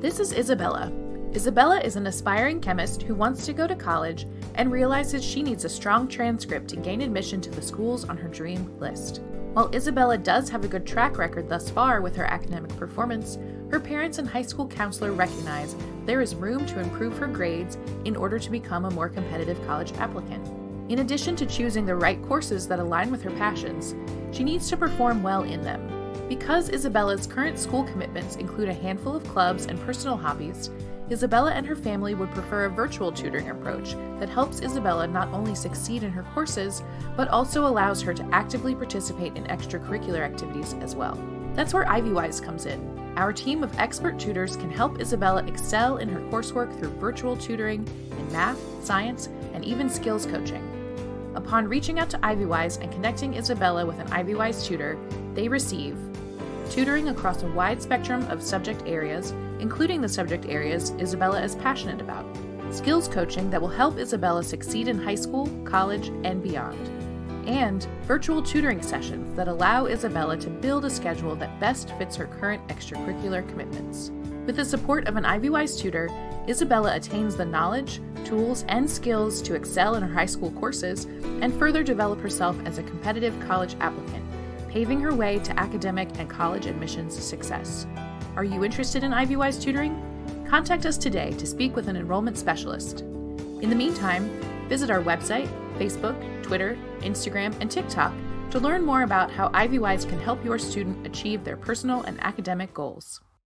This is Isabella. Isabella is an aspiring chemist who wants to go to college and realizes she needs a strong transcript to gain admission to the schools on her dream list. While Isabella does have a good track record thus far with her academic performance, her parents and high school counselor recognize there is room to improve her grades in order to become a more competitive college applicant. In addition to choosing the right courses that align with her passions, she needs to perform well in them. Because Isabella's current school commitments include a handful of clubs and personal hobbies, Isabella and her family would prefer a virtual tutoring approach that helps Isabella not only succeed in her courses, but also allows her to actively participate in extracurricular activities as well. That's where IvyWise comes in. Our team of expert tutors can help Isabella excel in her coursework through virtual tutoring in math, science, and even skills coaching. Upon reaching out to IvyWise and connecting Isabella with an IvyWise tutor, they receive tutoring across a wide spectrum of subject areas, including the subject areas Isabella is passionate about, skills coaching that will help Isabella succeed in high school, college, and beyond, and virtual tutoring sessions that allow Isabella to build a schedule that best fits her current extracurricular commitments. With the support of an IvyWise tutor, Isabella attains the knowledge, tools, and skills to excel in her high school courses and further develop herself as a competitive college applicant paving her way to academic and college admissions success. Are you interested in IvyWise tutoring? Contact us today to speak with an enrollment specialist. In the meantime, visit our website, Facebook, Twitter, Instagram, and TikTok to learn more about how IvyWise can help your student achieve their personal and academic goals.